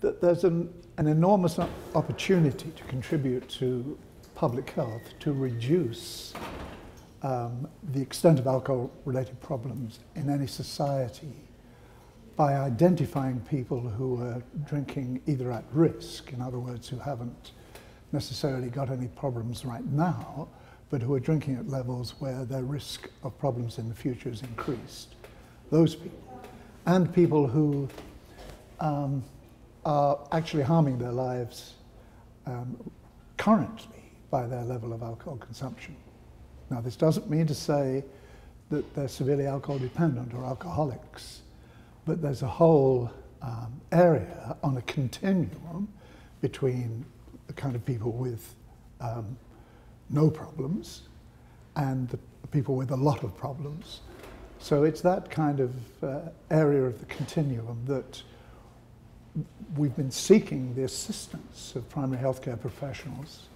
that there's an, an enormous opportunity to contribute to public health to reduce um, the extent of alcohol-related problems in any society by identifying people who are drinking either at risk, in other words, who haven't necessarily got any problems right now, but who are drinking at levels where their risk of problems in the future is increased. Those people. And people who um, are actually harming their lives um, currently by their level of alcohol consumption. Now, this doesn't mean to say that they're severely alcohol dependent or alcoholics, but there's a whole um, area on a continuum between the kind of people with um, no problems and the people with a lot of problems. So it's that kind of uh, area of the continuum that we've been seeking the assistance of primary healthcare professionals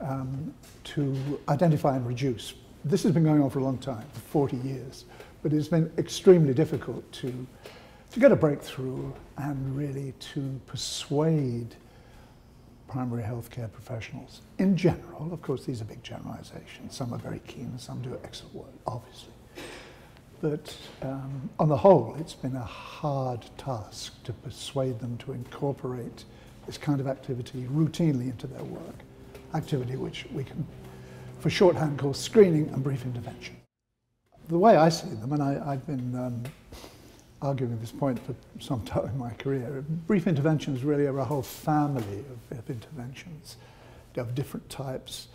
um, to identify and reduce. This has been going on for a long time, for 40 years, but it's been extremely difficult to, to get a breakthrough and really to persuade primary healthcare professionals in general. Of course, these are big generalizations. Some are very keen, some do excellent work, obviously. But um, on the whole, it's been a hard task to persuade them to incorporate this kind of activity routinely into their work, activity which we can, for shorthand, call screening and brief intervention. The way I see them, and I, have been um, arguing this point for some time in my career, brief interventions really are a whole family of, of interventions of different types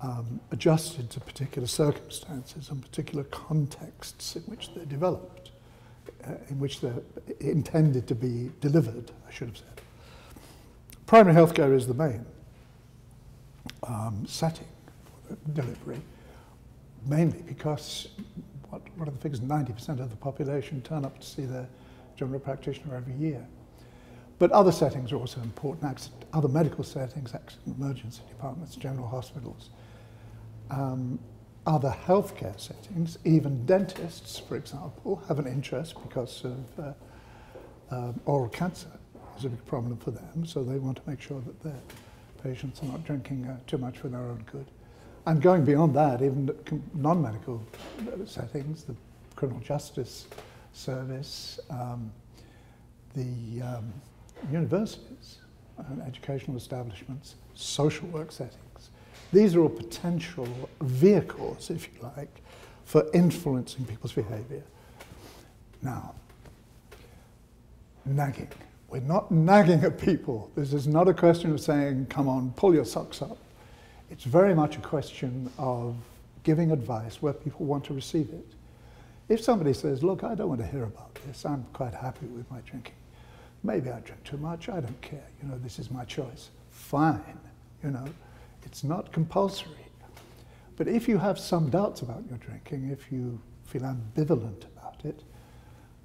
um, adjusted to particular circumstances and particular contexts in which they're developed, uh, in which they're intended to be delivered, I should have said. Primary healthcare is the main um, setting for delivery, mainly because, what, what are the figures? 90% of the population turn up to see their general practitioner every year. But other settings are also important, other medical settings, accident emergency departments, general hospitals, um, other healthcare settings, even dentists, for example, have an interest because of uh, uh, oral cancer is a big problem for them, so they want to make sure that their patients are not drinking uh, too much for their own good. And going beyond that, even non-medical settings, the criminal justice service, um, the um, universities and educational establishments, social work settings, these are all potential vehicles, if you like, for influencing people's behavior. Now, nagging. We're not nagging at people. This is not a question of saying, come on, pull your socks up. It's very much a question of giving advice where people want to receive it. If somebody says, look, I don't want to hear about this, I'm quite happy with my drinking. Maybe I drink too much, I don't care, you know, this is my choice. Fine, you know. It's not compulsory. But if you have some doubts about your drinking, if you feel ambivalent about it,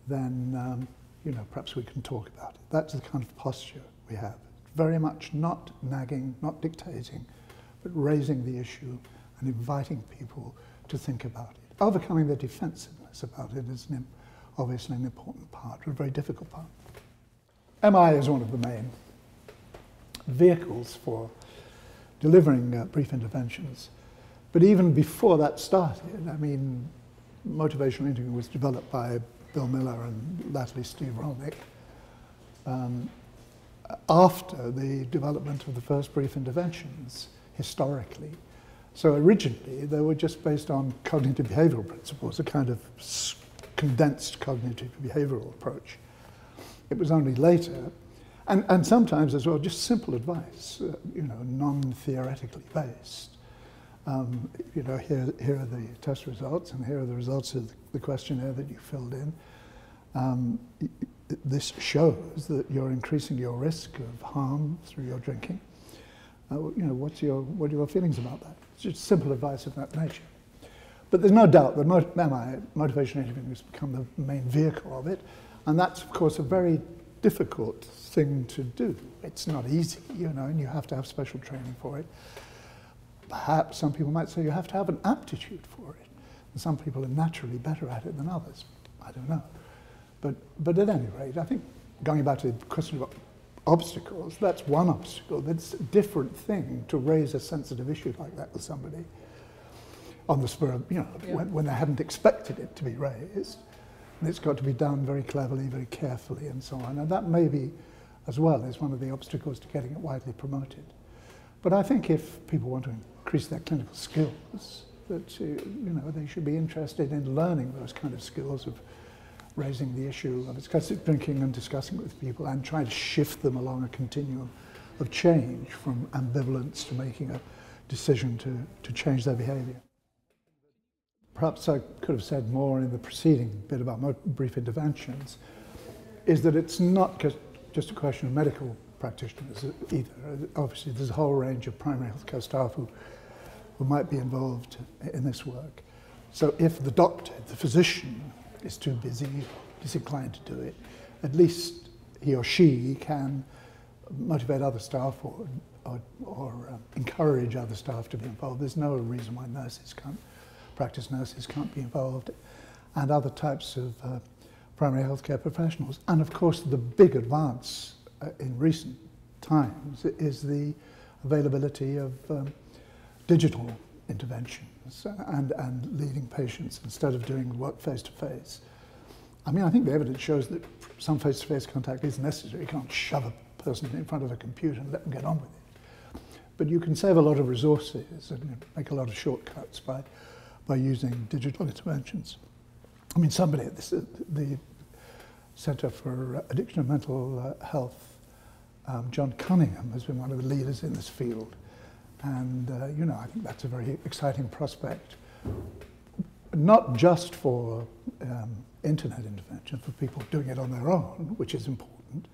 then um, you know perhaps we can talk about it. That's the kind of posture we have. Very much not nagging, not dictating, but raising the issue and inviting people to think about it. Overcoming the defensiveness about it is an, obviously an important part, a very difficult part. MI is one of the main vehicles for delivering uh, brief interventions. But even before that started, I mean, motivational interviewing was developed by Bill Miller and latterly Steve Rollnick um, after the development of the first brief interventions historically. So originally they were just based on cognitive behavioral principles, a kind of condensed cognitive behavioral approach. It was only later and, and sometimes as well, just simple advice, uh, you know, non-theoretically based. Um, you know, here, here are the test results and here are the results of the questionnaire that you filled in. Um, this shows that you're increasing your risk of harm through your drinking. Uh, you know, what's your, what are your feelings about that? It's just simple advice of that nature. But there's no doubt that mot motivation interviewing has become the main vehicle of it. And that's, of course, a very difficult thing to do. It's not easy, you know, and you have to have special training for it. Perhaps some people might say you have to have an aptitude for it. And some people are naturally better at it than others. I don't know. But, but at any rate, I think going back to the question of obstacles, that's one obstacle. That's a different thing to raise a sensitive issue like that with somebody on the spur of, you know, yeah. when, when they hadn't expected it to be raised. It's got to be done very cleverly, very carefully, and so on. And that may be, as well, is one of the obstacles to getting it widely promoted. But I think if people want to increase their clinical skills, that uh, you know they should be interested in learning those kind of skills of raising the issue of discussing, drinking and discussing it with people and trying to shift them along a continuum of change from ambivalence to making a decision to, to change their behavior. Perhaps I could have said more in the preceding bit about my brief interventions, is that it's not just, a question of medical practitioners either. Obviously, there's a whole range of primary healthcare staff who, who might be involved in this work. So if the doctor, the physician, is too busy, disinclined to do it, at least he or she can motivate other staff or, or, or uh, encourage other staff to be involved. There's no reason why nurses can't, practice nurses can't be involved, and other types of uh, primary healthcare professionals. And of course, the big advance uh, in recent times is the availability of um, digital interventions and, and leading patients instead of doing work face to face. I mean, I think the evidence shows that some face to face contact is necessary. You can't shove a person in front of a computer and let them get on with it. But you can save a lot of resources and make a lot of shortcuts by, by using digital interventions. I mean, somebody at the Center for Addiction and Mental uh, Health, um, John Cunningham, has been one of the leaders in this field. And, uh, you know, I think that's a very exciting prospect, not just for um, internet intervention, for people doing it on their own, which is important,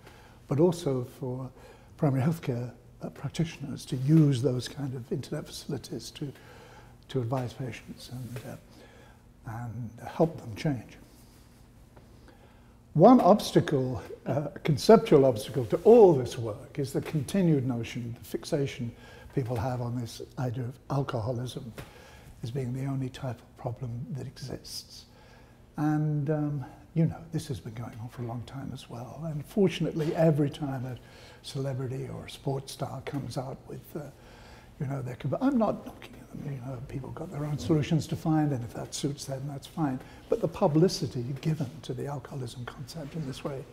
but also for primary healthcare uh, practitioners to use those kind of internet facilities to, to advise patients and, uh, and help them change. One obstacle, uh, conceptual obstacle to all this work is the continued notion, the fixation people have on this idea of alcoholism as being the only type of problem that exists. And, um, you know, this has been going on for a long time as well. And fortunately, every time a celebrity or a sports star comes out with, uh, you know, could, I'm not knocking you know, people got their own solutions to find, and if that suits them, that's fine. But the publicity given to the alcoholism concept in this way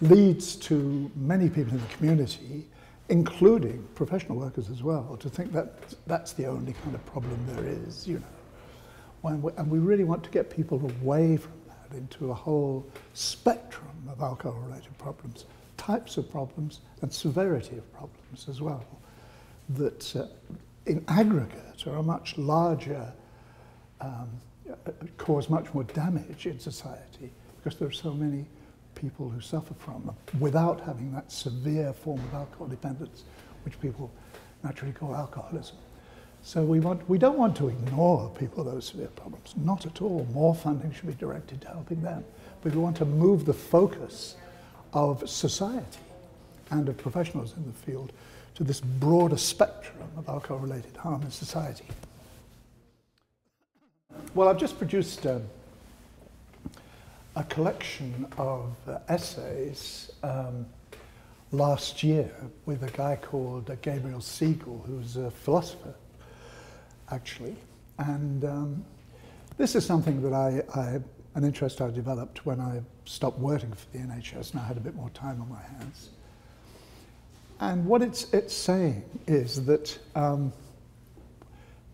leads to many people in the community including professional workers as well, to think that that's the only kind of problem there is, you know. We, and we really want to get people away from that into a whole spectrum of alcohol-related problems, types of problems and severity of problems as well, that uh, in aggregate are a much larger, um, cause much more damage in society because there are so many people who suffer from them without having that severe form of alcohol dependence, which people naturally call alcoholism. So we, want, we don't want to ignore people with those severe problems, not at all. More funding should be directed to helping them. But we want to move the focus of society and of professionals in the field to this broader spectrum of alcohol-related harm in society. Well, I've just produced um, a collection of uh, essays um, last year with a guy called uh, Gabriel Segal, who's a philosopher, actually. And um, this is something that I, I, an interest I developed when I stopped working for the NHS and I had a bit more time on my hands. And what it's, it's saying is that um,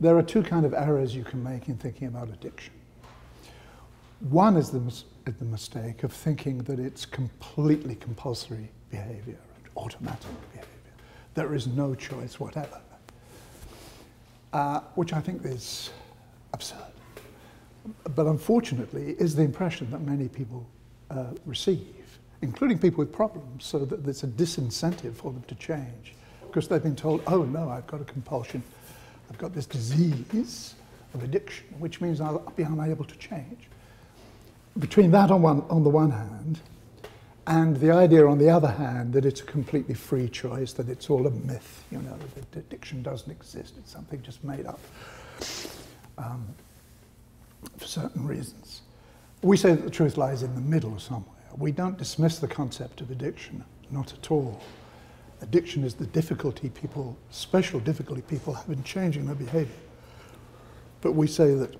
there are two kind of errors you can make in thinking about addiction. One is the the mistake of thinking that it's completely compulsory behavior, and automatic behavior. There is no choice whatever, uh, which I think is absurd. But unfortunately, is the impression that many people uh, receive, including people with problems, so that there's a disincentive for them to change. Because they've been told, oh no, I've got a compulsion, I've got this disease of addiction, which means I'll be unable to change. Between that on, one, on the one hand and the idea on the other hand that it's a completely free choice, that it's all a myth, you know, that addiction doesn't exist, it's something just made up um, for certain reasons. We say that the truth lies in the middle of somewhere, We don't dismiss the concept of addiction, not at all. Addiction is the difficulty people, special difficulty people have in changing their behavior. But we say that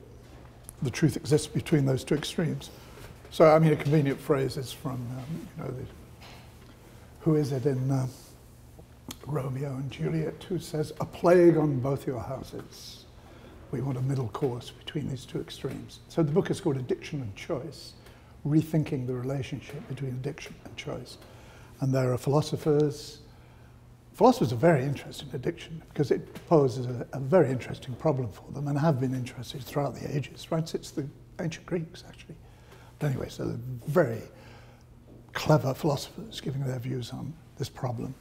the truth exists between those two extremes. So, I mean, a convenient phrase is from, um, you know, the, who is it in uh, Romeo and Juliet who says, a plague on both your houses. We want a middle course between these two extremes. So the book is called Addiction and Choice, rethinking the relationship between addiction and choice. And there are philosophers, philosophers are very interested in addiction because it poses a, a, very interesting problem for them and have been interested throughout the ages, right? Since the ancient Greeks, actually. But anyway, so they're very clever philosophers giving their views on this problem.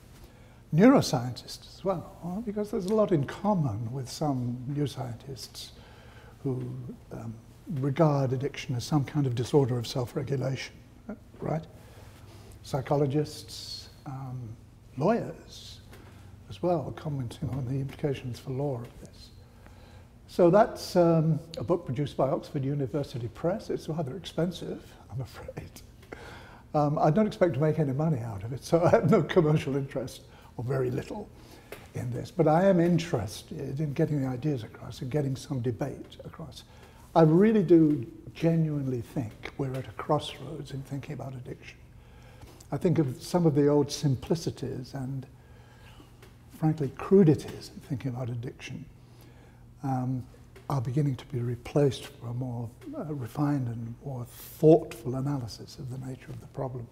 Neuroscientists as well, because there's a lot in common with some new scientists who um, regard addiction as some kind of disorder of self-regulation, right? Psychologists, um, lawyers as well, commenting on the implications for law of this. So that's um, a book produced by Oxford University Press. It's rather expensive, I'm afraid. Um, I don't expect to make any money out of it, so I have no commercial interest, or very little, in this. But I am interested in getting the ideas across and getting some debate across. I really do genuinely think we're at a crossroads in thinking about addiction. I think of some of the old simplicities and, frankly, crudities in thinking about addiction um, are beginning to be replaced for a more uh, refined and more thoughtful analysis of the nature of the problem.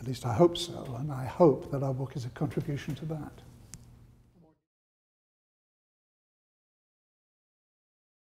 At least I hope so, and I hope that our book is a contribution to that.